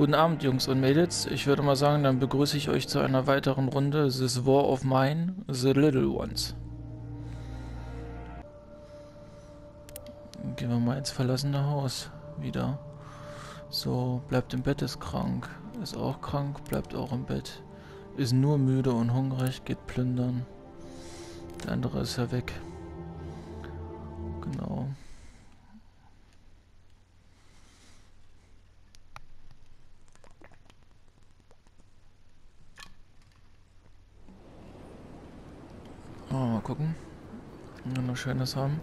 Guten Abend, Jungs und Mädels. Ich würde mal sagen, dann begrüße ich euch zu einer weiteren Runde This War of Mine, The Little Ones. Gehen wir mal ins verlassene Haus wieder. So, bleibt im Bett, ist krank. Ist auch krank, bleibt auch im Bett. Ist nur müde und hungrig, geht plündern. Der andere ist ja weg. Schönes haben.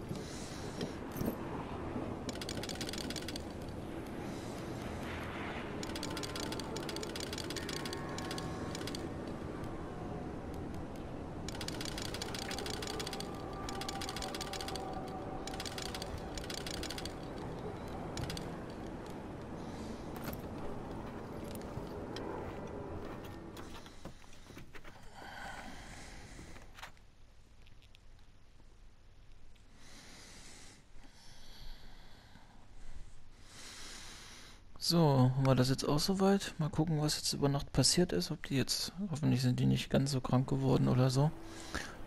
So, war das jetzt auch soweit? Mal gucken, was jetzt über Nacht passiert ist. Ob die jetzt, hoffentlich sind die nicht ganz so krank geworden oder so.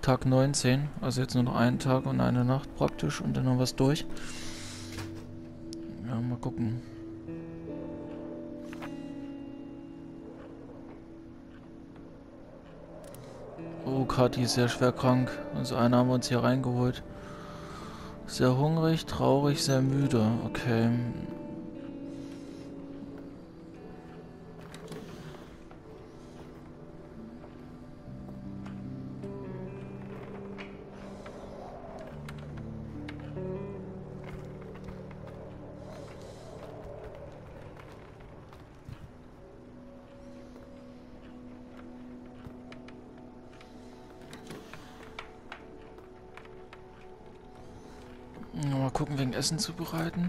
Tag 19, also jetzt nur noch einen Tag und eine Nacht praktisch und dann noch was durch. Ja, mal gucken. Oh, Kati ist sehr schwer krank. Also einer haben wir uns hier reingeholt. Sehr hungrig, traurig, sehr müde. Okay. Gucken, wegen Essen zubereiten.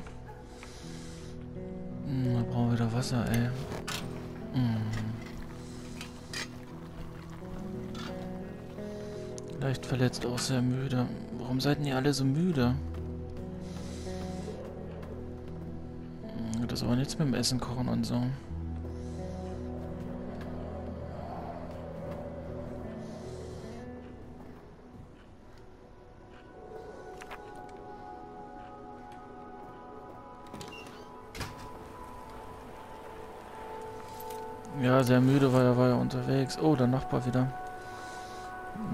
Hm, da brauchen wir wieder Wasser, ey. Hm. Leicht verletzt, auch sehr müde. Warum seid ihr alle so müde? Hm, das aber nichts mit dem Essen kochen und so. Ja, sehr müde war er, war er unterwegs. Oh, der Nachbar wieder.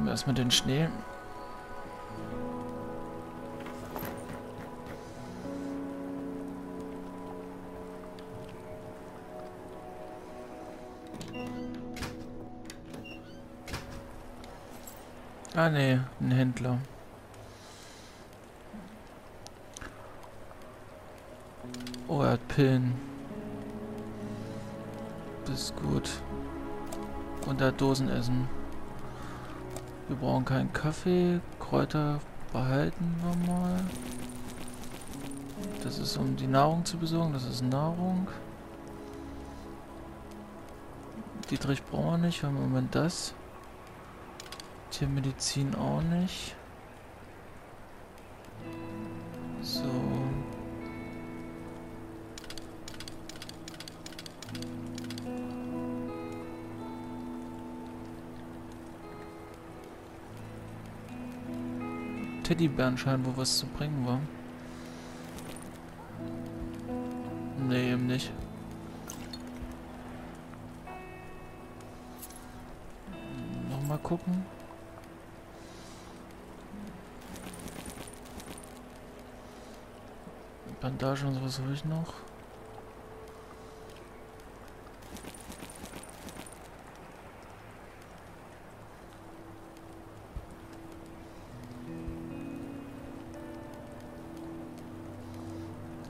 Erstmal den Schnee. Ah ne, ein Händler. Oh, er hat Pillen ist gut. Und der Dosenessen. Wir brauchen keinen Kaffee. Kräuter behalten wir mal. Das ist um die Nahrung zu besorgen. Das ist Nahrung. Dietrich brauchen wir nicht. Wir haben im Moment das. Tiermedizin auch nicht. So. Teddybären scheinen wo was zu bringen war. Nee, eben nicht. Nochmal gucken. Bandagen und sowas habe ich noch.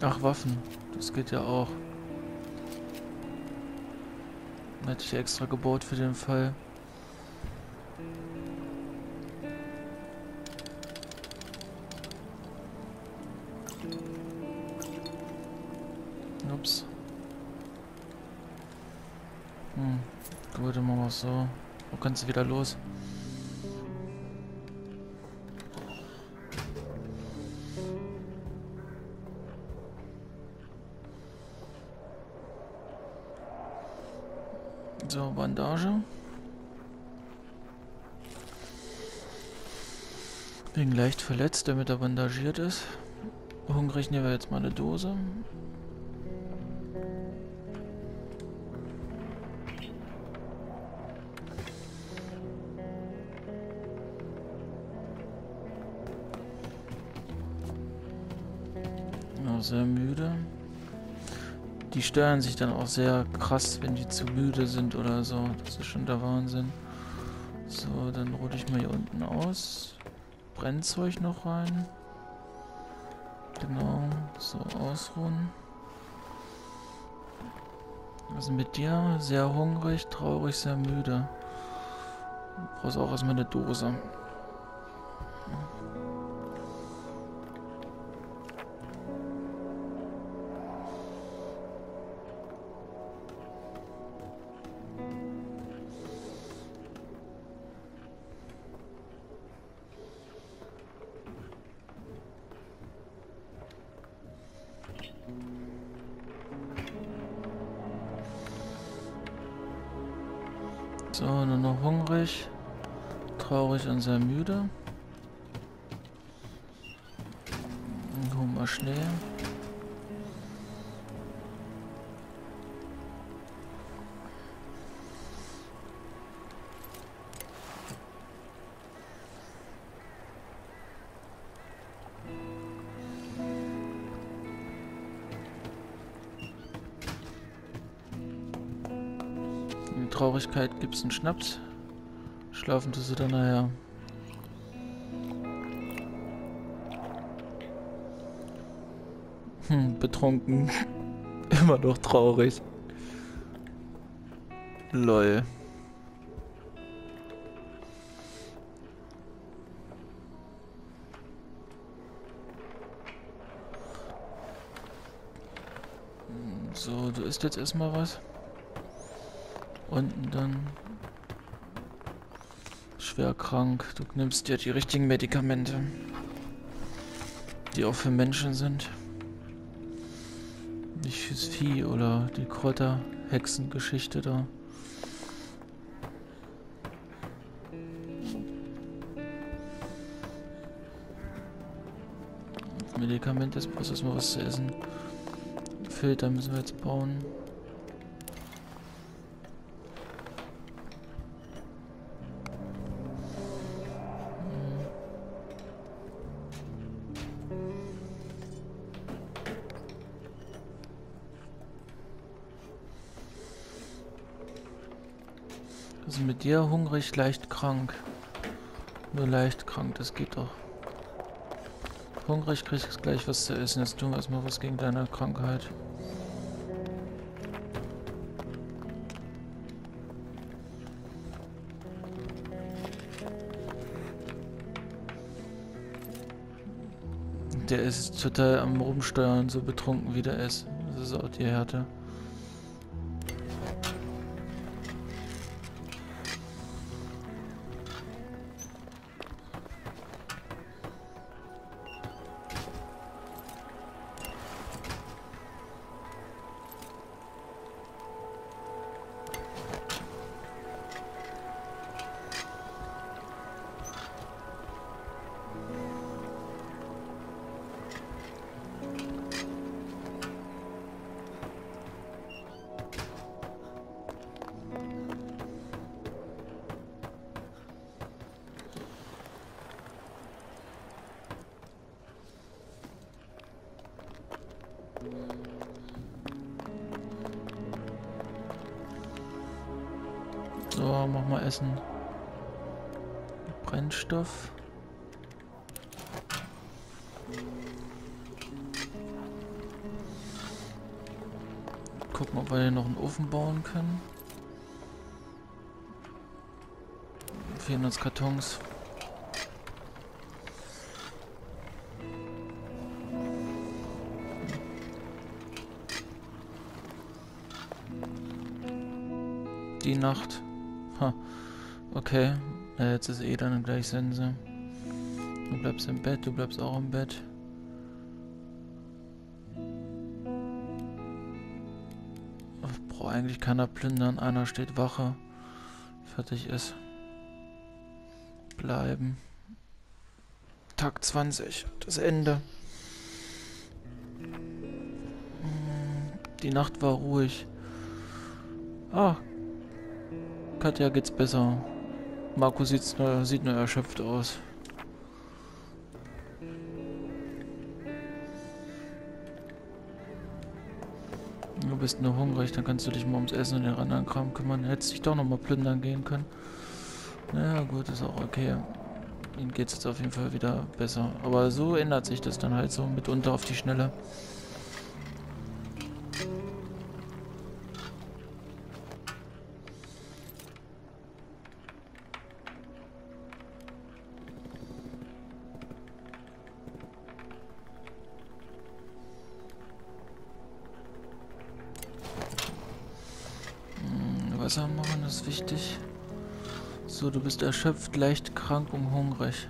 Ach, Waffen. Das geht ja auch. Hätte ich extra gebaut für den Fall. Ups. Hm, gut, dann machen so. Wo kannst du wieder los? So, Bandage. Wegen leicht verletzt, damit er bandagiert ist. Hungrig nehmen wir jetzt mal eine Dose. Sehr müde. Die stören sich dann auch sehr krass, wenn die zu müde sind oder so. Das ist schon der Wahnsinn. So, dann ruhe ich mal hier unten aus. Brennzeug noch rein. Genau, so ausruhen. Ist mit dir? Sehr hungrig, traurig, sehr müde. Du brauchst auch erstmal eine Dose. Müde. Dann holen wir Schnee. In Traurigkeit gibt's einen Schnaps. Schlafen tust du dann nachher. Hm, betrunken. Immer noch traurig. Lol. So, du isst jetzt erstmal was. Unten dann. Schwer krank. Du nimmst dir die richtigen Medikamente. Die auch für Menschen sind. Nicht fürs Vieh oder die Kräuter-Hexengeschichte da. Medikament ist bloß erstmal was zu essen. Filter müssen wir jetzt bauen. Ist mit dir? Hungrig, leicht krank. Nur leicht krank, das geht doch. Hungrig kriegst du gleich was zu essen. Jetzt tun wir erstmal was gegen deine Krankheit. Der ist total am Rumsteuern, so betrunken wie der ist. Das ist auch die Härte. So, mach mal Essen. Brennstoff. Gucken, ob wir hier noch einen Ofen bauen können. Fehlen uns Kartons. Die Nacht. Okay. Na, jetzt ist eh dann gleich Sense. Du bleibst im Bett, du bleibst auch im Bett. Braucht eigentlich keiner plündern. Einer steht Wache. Fertig ist. Bleiben. Tag 20. Das Ende. Die Nacht war ruhig. Ah. Katja geht's besser. Marco sieht's nur, sieht nur erschöpft aus. Du bist nur hungrig, dann kannst du dich mal ums Essen und den anderen Kram kümmern. Hättest dich doch noch mal plündern gehen können. Naja, gut, ist auch okay. Ihnen geht's jetzt auf jeden Fall wieder besser. Aber so ändert sich das dann halt so mitunter auf die Schnelle. Wasser machen ist wichtig. So, du bist erschöpft, leicht krank und hungrig.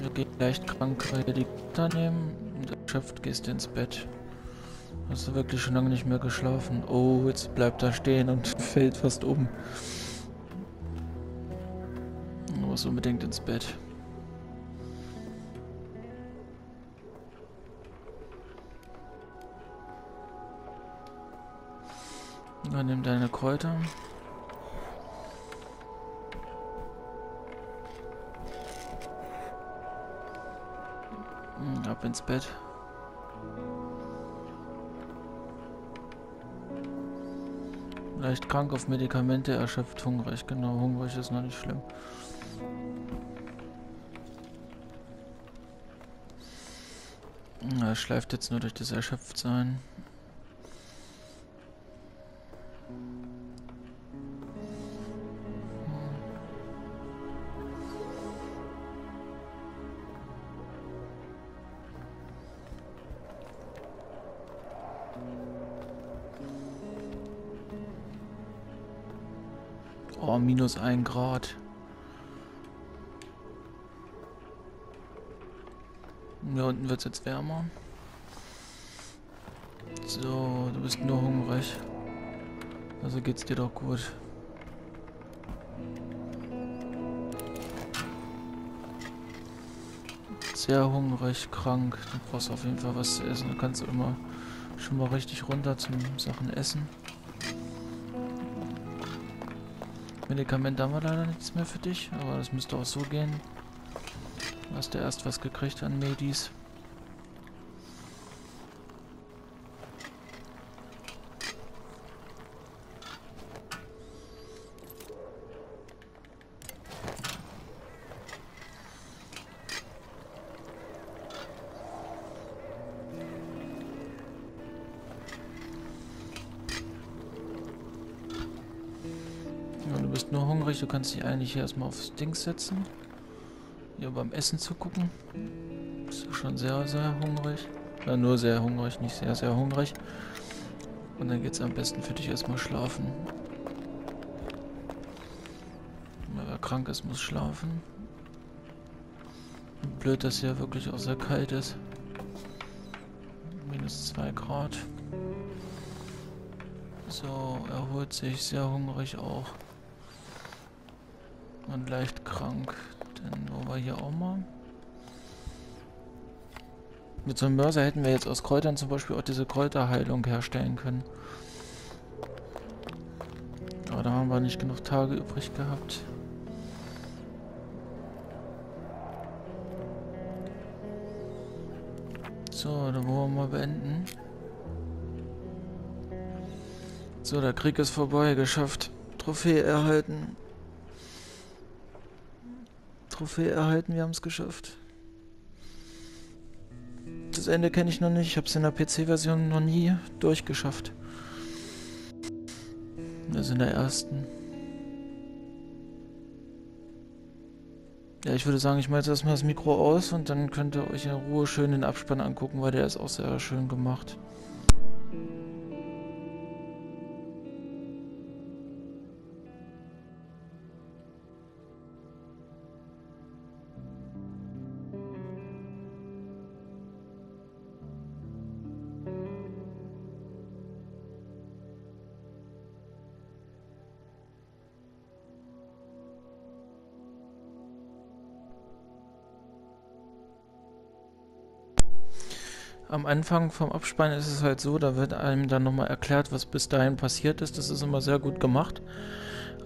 Du gehst leicht krank, weil die Gitter nehmen und erschöpft gehst du ins Bett. Hast du wirklich schon lange nicht mehr geschlafen? Oh, jetzt bleibt er stehen und fällt fast um. Du musst unbedingt ins Bett. Dann nimm deine Kräuter. Hm, ab ins Bett. Leicht krank auf Medikamente, erschöpft, hungrig. Genau, hungrig ist noch nicht schlimm. Er schleift jetzt nur durch das Erschöpftsein. Minus ein Grad. Hier unten wird es jetzt wärmer. So, du bist nur hungrig. Also geht's dir doch gut. Sehr hungrig, krank. Du brauchst auf jeden Fall was zu essen. Du kannst immer schon mal richtig runter zum Sachen essen. Medikamente haben wir leider nichts mehr für dich, aber das müsste auch so gehen. Du hast ja erst was gekriegt an Medis. Hungrig, du kannst dich eigentlich hier erstmal aufs Ding setzen. Hier beim Essen zu gucken. Bist du schon sehr, sehr hungrig. Ja, nur sehr hungrig, nicht sehr, sehr hungrig. Und dann geht es am besten für dich erstmal schlafen. Wer krank ist, muss schlafen. Blöd, dass hier wirklich auch sehr kalt ist. Minus 2 Grad. So, erholt sich, sehr hungrig auch. Und leicht krank. Dann wo wir hier auch mal. Mit so einem Mörser hätten wir jetzt aus Kräutern zum Beispiel auch diese Kräuterheilung herstellen können. Aber da haben wir nicht genug Tage übrig gehabt. So, dann wollen wir mal beenden. So, der Krieg ist vorbei, geschafft. Trophäe erhalten. Trophäe erhalten, wir haben es geschafft. Das Ende kenne ich noch nicht, ich habe es in der PC-Version noch nie durchgeschafft. Also in der ersten. Ja, ich würde sagen, ich mache jetzt erstmal das Mikro aus und dann könnt ihr euch in Ruhe schön den Abspann angucken, weil der ist auch sehr schön gemacht. Am Anfang vom Abspann ist es halt so, da wird einem dann nochmal erklärt, was bis dahin passiert ist. Das ist immer sehr gut gemacht.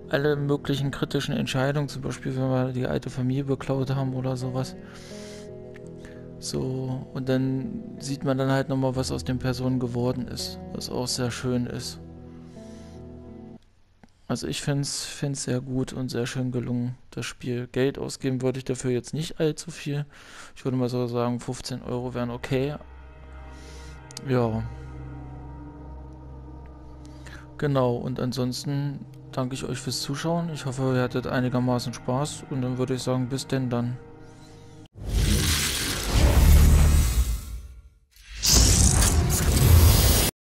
Alle möglichen kritischen Entscheidungen, zum Beispiel wenn wir die alte Familie beklaut haben oder sowas. So, und dann sieht man dann halt nochmal, was aus den Personen geworden ist, was auch sehr schön ist. Also ich finde es sehr gut und sehr schön gelungen, das Spiel. Geld ausgeben würde ich dafür jetzt nicht allzu viel. Ich würde mal so sagen, 15 Euro wären okay. Ja. Genau, und ansonsten danke ich euch fürs Zuschauen. Ich hoffe, ihr hattet einigermaßen Spaß und dann würde ich sagen, bis denn dann.